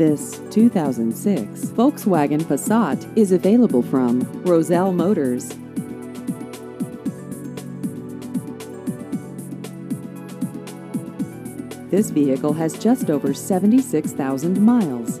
This 2006 Volkswagen Passat is available from Roselle Motors. This vehicle has just over 76,000 miles.